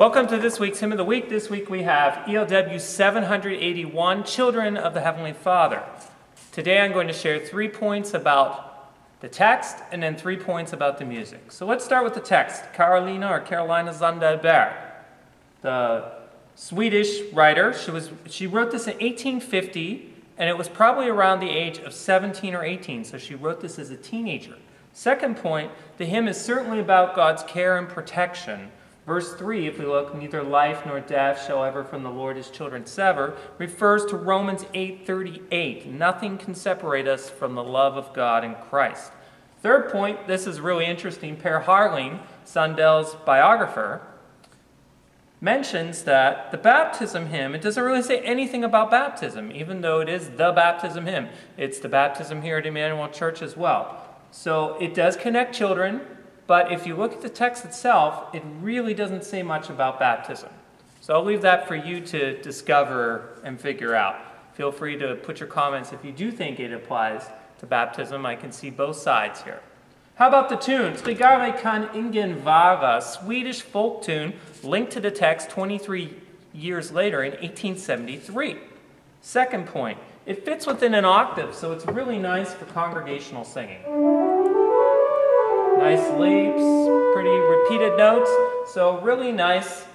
Welcome to this week's Hymn of the Week. This week we have ELW 781, Children of the Heavenly Father. Today I'm going to share three points about the text and then three points about the music. So let's start with the text. Carolina or Carolina Sandell-Berg, the Swedish writer, she, was, she wrote this in 1850 and it was probably around the age of 17 or 18, so she wrote this as a teenager. Second point, the hymn is certainly about God's care and protection Verse 3, if we look, neither life nor death shall ever from the Lord his children sever, refers to Romans 8:38. Nothing can separate us from the love of God in Christ. Third point, this is really interesting. Per Harling, Sandell's biographer, mentions that the baptism hymn, it doesn't really say anything about baptism, even though it is the baptism hymn. It's the baptism here at Emmanuel Church as well. So it does connect children but if you look at the text itself, it really doesn't say much about baptism. So I'll leave that for you to discover and figure out. Feel free to put your comments if you do think it applies to baptism. I can see both sides here. How about the tune? Tryggare kan ingen vara, Swedish folk tune, linked to the text 23 years later in 1873. Second point, it fits within an octave, so it's really nice for congregational singing. Nice leaps, pretty repeated notes. So really nice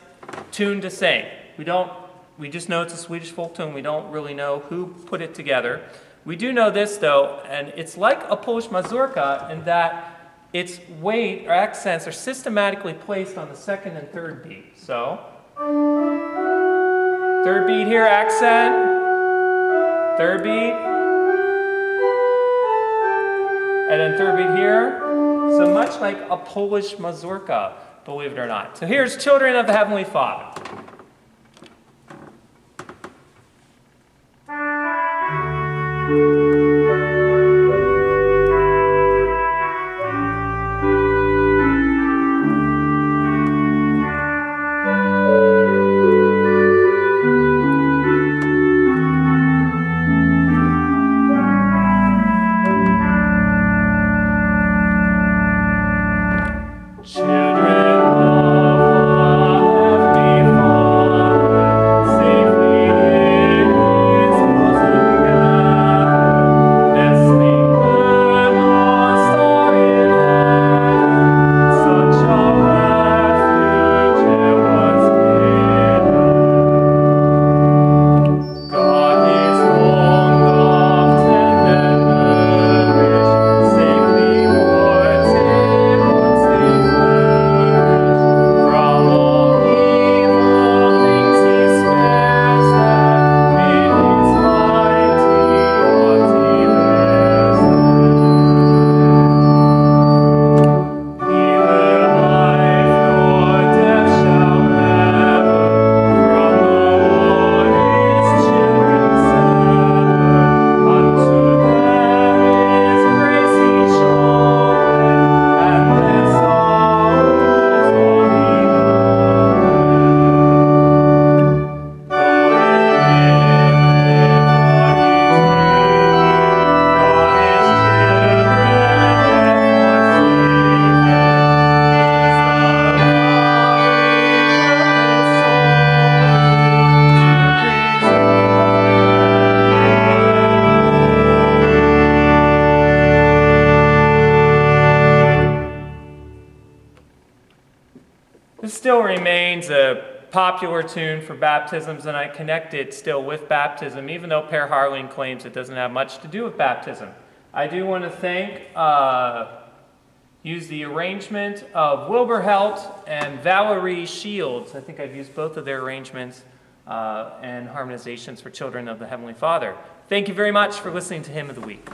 tune to sing. We don't, we just know it's a Swedish folk tune. We don't really know who put it together. We do know this though, and it's like a Polish mazurka in that its weight or accents are systematically placed on the second and third beat. So, third beat here, accent, third beat, and then third beat here, so much like a Polish mazurka, believe it or not. So here's Children of the Heavenly Father. Remains a popular tune for baptisms, and I connect it still with baptism, even though Per Harling claims it doesn't have much to do with baptism. I do want to thank, uh, use the arrangement of Wilbur Held and Valerie Shields. I think I've used both of their arrangements uh, and harmonizations for Children of the Heavenly Father. Thank you very much for listening to Hymn of the Week.